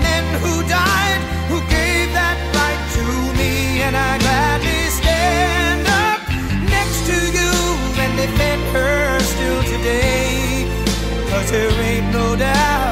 men who died, who gave that right to me. And I gladly stand up next to you and defend her still today. Cause there ain't no doubt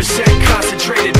15% concentrated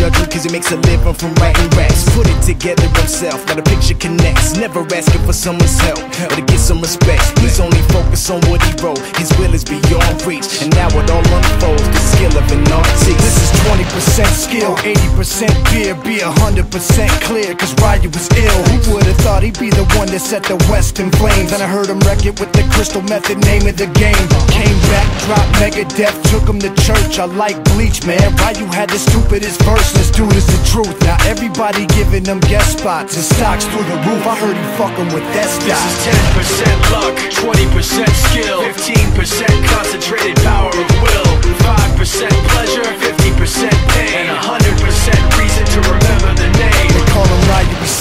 him cause he makes a living from writing raps. Put it together himself, now the picture connects. Never asking for someone's help or to get some respect. He's only focused on what he wrote, his will is beyond reach, and now it all unfolds. The skill of an artist. This is 20% skill, 80% fear, be 100% clear, cause Ryu was ill. Who would've thought he'd be the one that set the West in flames? And I heard him wreck it with the crystal method, name of the game. Came back, dropped Megadeth, took him to church. I like Bleach, man. Why you had the stupidest verse, this dude is the truth. Now everybody giving them guest spots and stocks through the roof. I heard he fucking with that This stock. is 10% luck, 20% skill, 15% concentrated power of will, 5% pleasure, 50% pain, and 100% reason to remember the name.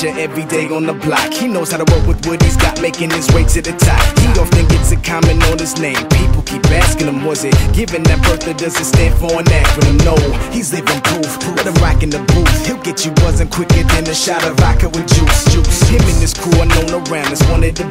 He's not everyday on the block. He knows how to work with what he's got, making his way to the top. He often gets a comment on his name. People keep asking him, was it given that birth or does it stand for an acronym? No, he's living proof. Let him rock in the booth. He'll get you buzzing quicker than a shot of vodka with juice. Juice. Him and his crew are known around as one of the